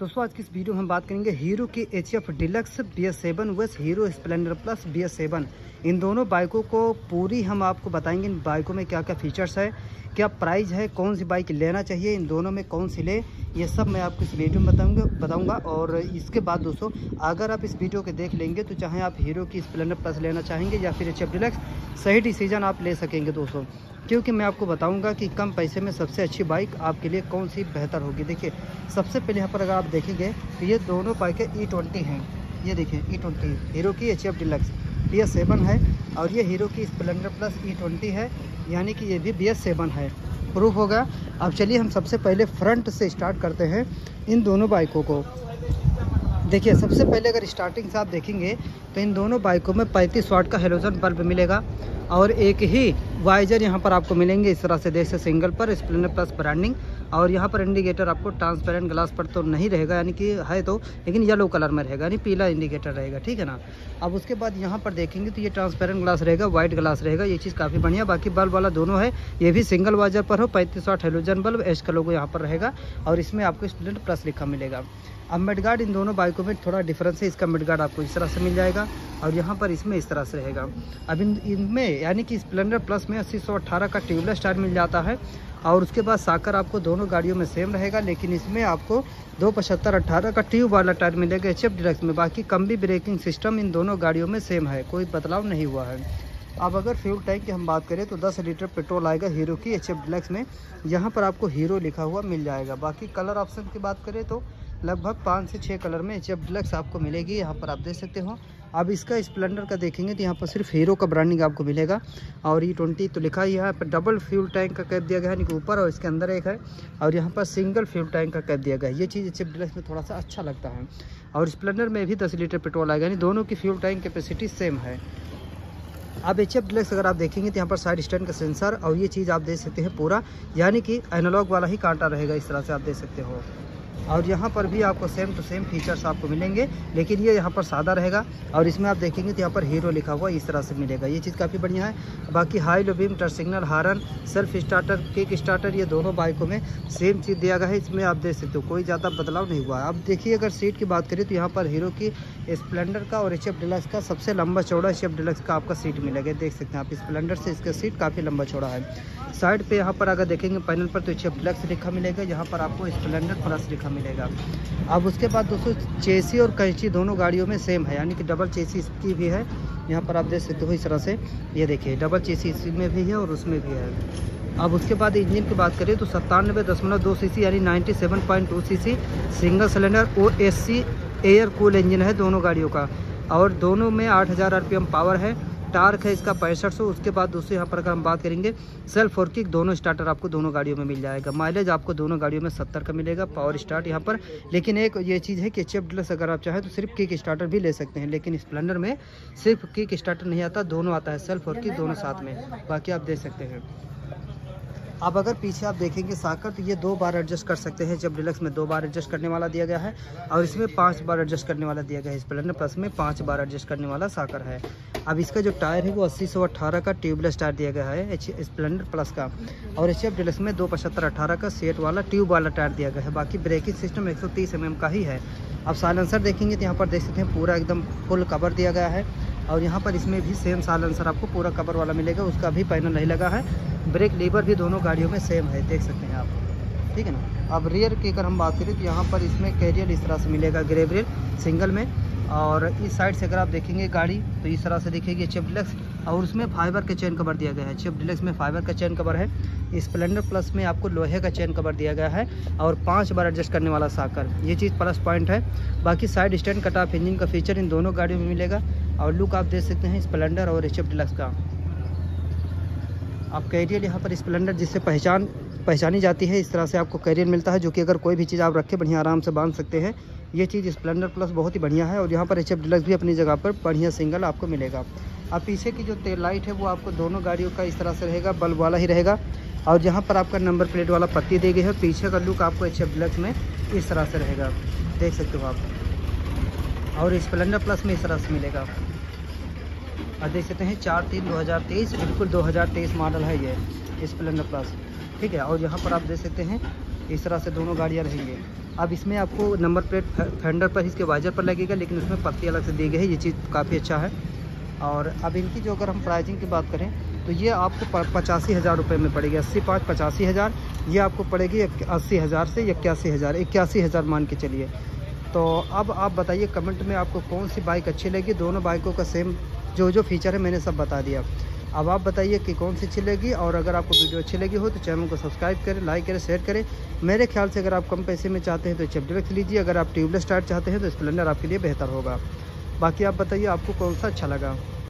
दोस्तों आज की इस वीडियो में हम बात करेंगे? हीरो की H F Deluxe B S seven versus Hero Splendor plus B S seven इन दोनों बाइकों को पूरी हम आपको बताएँगे, इन बाइकों में क्या क्या फीचर्स है, क्या प्राइस है, कौन सी बाइक लेना चाहिए, इन दोनों में कौन सी ले, ये सब मैं आपको इस वीडियो में बताऊँगा बताऊँगा। और इसके बाद दोस्तों, अगर आप इस वीडियो को देख लेंगे तो चाहे आप हीरो की स्प्लेंडर प्लस लेना चाहेंगे या फिर एच डिलक्स सही डिसीज़न आप ले सकेंगे दोस्तों। क्योंकि मैं आपको बताऊँगा कि कम पैसे में सबसे अच्छी बाइक आपके लिए कौन सी बेहतर होगी। देखिए, सबसे पहले यहाँ पर अगर आप देखेंगे तो ये दोनों बाइकें ई ट्वेंटी हैं। ये देखिए ई ट्वेंटी हीरो की H F Deluxe B S seven है और ये हीरो की स्प्लेंडर प्लस ई ट्वेंटी है, यानी कि ये भी बी एस सेवन है। प्रूफ होगा। अब चलिए हम सबसे पहले फ्रंट से स्टार्ट करते हैं इन दोनों बाइकों को। देखिए, सबसे पहले अगर स्टार्टिंग से आप देखेंगे तो इन दोनों बाइकों में 35 वाट का हेलोजन बल्ब मिलेगा और एक ही वाइजर यहाँ पर आपको मिलेंगे इस तरह से देख से सिंगल पर, स्प्लेंडर प्लस ब्रांडिंग। और यहाँ पर इंडिकेटर आपको ट्रांसपेरेंट ग्लास पर तो नहीं रहेगा, यानी कि है तो लेकिन येलो कलर में रहेगा, यानी पीला इंडिकेटर रहेगा, ठीक है ना? अब उसके बाद यहाँ पर देखेंगे तो ये ट्रांसपेरेंट ग्लास रहेगा, व्हाइट ग्लास रहेगा, ये चीज़ काफ़ी बढ़िया, बाकी बल्ब वाला दोनों है, ये भी सिंगल वाइजर पर हो, पैंतीस वाट हेलोजन बल्ब, एच का लोगो यहाँ पर रहेगा, और इसमें आपको स्प्लेंडर प्लस लिखा मिलेगा। अब मिडगार्ड इन दोनों बाइकों में थोड़ा डिफरेंस है, इसका मिडगार्ड आपको इस तरह से मिल जाएगा और यहाँ पर इसमें इस तरह से रहेगा। अब इन, इनमें, यानी कि स्प्लेंडर प्लस में अस्सी सौ का ट्यूबलेस टायर मिल जाता है और उसके बाद साकर आपको दोनों गाड़ियों में सेम रहेगा, लेकिन इसमें आपको दो पचहत्तर अट्ठारह का ट्यूब वाला टायर मिलेगा एच एफ़ डिलक्स में। बाकी कम्बी ब्रेकिंग सिस्टम इन दोनों गाड़ियों में सेम है, कोई बदलाव नहीं हुआ है। अब अगर फ्यूल टैंक की हम बात करें तो 10 लीटर पेट्रोल आएगा हीरो की एच एफ़ डिलक्स में। यहाँ पर आपको हीरो लिखा हुआ मिल जाएगा। बाकी कलर ऑप्शन की बात करें तो लगभग पाँच से छः कलर में एच एफ़ डिलक्स आपको मिलेगी। यहाँ पर आप देख सकते हो। अब इसका स्प्लेंडर का देखेंगे तो यहाँ पर सिर्फ़ हीरो का ब्रांडिंग आपको मिलेगा। और ई ट्वेंटी तो लिखा ही है यहाँ पर डबल फ्यूल टैंक का कैप दिया गया है, यानी ऊपर और इसके अंदर एक है। और यहाँ पर सिंगल फ्यूल टैंक का कैप दिया गया है। ये चीज़ एच एफ़ डिलक्स में थोड़ा सा अच्छा लगता है। और स्प्लेंडर में भी दस लीटर पेट्रोल आएगा, यानी दोनों की फ्यूल टैंक कैपेसिटी सेम है। अब एच एफ़ अगर आप देखेंगे तो यहाँ पर साइड स्टैंड का सेंसर और ये चीज़ आप देख सकते हैं पूरा। यानी कि एनालॉग वाला ही कांटा रहेगा, इस तरह से आप देख सकते हो। और यहाँ पर भी आपको सेम टू सेम फीचर्स आपको मिलेंगे, लेकिन ये यहाँ पर सादा रहेगा। और इसमें आप देखेंगे तो यहाँ पर हीरो लिखा हुआ इस तरह से मिलेगा। ये चीज़ काफ़ी बढ़िया है। बाकी high low beam touch signal हारन सेल्फ स्टार्टर किक स्टार्टर ये दोनों बाइकों में सेम चीज़ दिया गया है। इसमें आप देख सकते हो, कोई ज़्यादा बदलाव नहीं हुआ। है अब देखिए, अगर सीट की बात करें तो यहाँ पर हीरो की स्प्लेंडर का और एच डिलक्स का सबसे लंबा चौड़ा एच डिलक्स का आपका सीट मिलेगा। देख सकते हैं आप स्प्लेंडर से इसका सीट काफ़ी लंबा चौड़ा है। साइड पर यहाँ पर अगर देखेंगे पैनल पर तो एच डिलक्स लिखा मिलेगा। यहाँ पर आपको स्प्लेंडर प्लस लिखा मिलेगा। अब उसके बाद दोस्तों, चेसी और कैंची दोनों गाड़ियों में सेम है, यानी कि डबल चेसी इसकी भी है। यहाँ पर आप देख सकते हो इस तरह से। ये देखिए डबल चेसी इसमें भी है और उसमें भी है। अब उसके बाद इंजन की बात करें तो सत्तानवे दशमलव दो सी यानी ninety seven point two cc single cylinder O S C air cool engine है दोनों गाड़ियों का। और दोनों में आठ हज़ार पावर है। टार्क है, इसका पैंसठ सौ, उसके बाद दोस्तों यहाँ पर अगर हम बात करेंगे सेल्फ और किक दोनों स्टार्टर आपको दोनों गाड़ियों में मिल जाएगा। माइलेज आपको दोनों गाड़ियों में सत्तर का मिलेगा पावर स्टार्ट यहाँ पर। लेकिन एक ये चीज़ है कि एच डिलक्स अगर आप चाहें तो सिर्फ़ किक स्टार्टर भी ले सकते हैं, लेकिन स्प्लेंडर में सिर्फ़ किक स्टार्टर नहीं आता, दोनों आता है सेल्फ और किक दोनों साथ में। बाकी आप दे सकते हैं। अब अगर पीछे आप देखेंगे साकर तो ये दो बार एडजस्ट कर सकते हैं जब डिलक्स में दो बार एडजस्ट करने वाला दिया गया है, और इसमें पाँच बार एडजस्ट करने वाला दिया गया है स्प्लेंडर प्लस में पाँच बार एडजस्ट करने वाला साकर है। अब इसका जो टायर है वो अस्सी सौ अट्ठारह का ट्यूबलेस टायर दिया गया है एच स्प्लेंडर प्लस का। और एच डिलक्स में दो पचहत्तर अट्ठारह का सेट वाला ट्यूब वाला टायर दिया गया है, बाकी ब्रेकिंग सिस्टम एक सौ तीस एम का ही है। अब साइलेंसर देखेंगे तो यहाँ पर देख सकते हैं पूरा एकदम फुल कवर दिया गया है। और यहाँ पर इसमें भी सेम साइलेंसर आपको पूरा कवर वाला मिलेगा, उसका भी पैनल नहीं लगा है। ब्रेक लीवर भी दोनों गाड़ियों में सेम है, देख सकते हैं आप। ठीक है ना? अब रियर की अगर हम बात करें तो यहाँ पर इसमें कैरियर इस तरह से मिलेगा ग्रेवरियल सिंगल में। और इस साइड से अगर आप देखेंगे गाड़ी तो इस तरह से दिखेगी चिप डिलक्स और उसमें फाइबर का चेन कवर दिया गया है। चिप डिलक्स में फाइबर का चेन कवर है। स्प्लेंडर प्लस में आपको लोहे का चेन कवर दिया गया है और पाँच बार एडजस्ट करने वाला साकर। ये चीज़ प्लस पॉइंट है। बाकी side stand cut off engine का फीचर इन दोनों गाड़ियों में मिलेगा। और लुक आप देख सकते हैं स्प्लेंडर और चिप डिलक्स का। आप कैरियर यहाँ पर स्प्लेंडर जिससे पहचान पहचानी जाती है, इस तरह से आपको कैरियर मिलता है, जो कि अगर कोई भी चीज़ आप रखें, बढ़िया आराम से बाँध सकते हैं। ये चीज़ स्प्लेंडर प्लस बहुत ही बढ़िया है और यहाँ पर एच एफ़ डिलक्स भी अपनी जगह पर बढ़िया सिंगल आपको मिलेगा। अब पीछे की जो तेल लाइट है, वो आपको दोनों गाड़ियों का इस तरह से रहेगा बल्ब वाला ही रहेगा। और यहाँ पर आपका नंबर प्लेट वाला पत्ती दी गई है, पीछे का लुक आपको एच एफ़ डिलक्स में इस तरह से रहेगा। देख सकते हो आप। और स्प्लेंडर प्लस में इस तरह से मिलेगा। और देख सकते हैं, चार तीन दो हज़ार तेईस, बिल्कुल दो हज़ार तेईस मॉडल है ये। स्प्लेंडर प्लस ठीक है, और यहाँ पर आप देख सकते हैं, इस तरह से दोनों गाड़ियाँ रहेंगे। अब इसमें आपको नंबर प्लेट फेंडर पर, इसके वाइजर पर लगेगा, लेकिन उसमें पत्ती अलग से दी गई है, ये चीज़ काफ़ी अच्छा है। और अब इनकी जो अगर हम प्राइजिंग की बात करें तो ये आपको पचासी हज़ार रुपये में पड़ेगी, अस्सी पाँच, पचासी हज़ार। ये आपको पड़ेगी अस्सी हज़ार से इक्यासी हज़ार इक्यासी हज़ार मान के चलिए। तो अब आप बताइए कमेंट में आपको कौन सी बाइक अच्छी लगी? दोनों बाइकों का सेम जो जो फीचर है, मैंने सब बता दिया। अब आप बताइए कि कौन सी अच्छी लगी और अगर आपको वीडियो अच्छी लगी हो तो चैनल को सब्सक्राइब करें, लाइक करें, शेयर करें। मेरे ख्याल से अगर आप कम पैसे में चाहते हैं तो चेप रख लीजिए। अगर आप ट्यूबलेस टायर चाहते हैं तो स्प्लेंडर आपके लिए बेहतर होगा। बाकी आप बताइए, आपको कौन सा अच्छा लगा?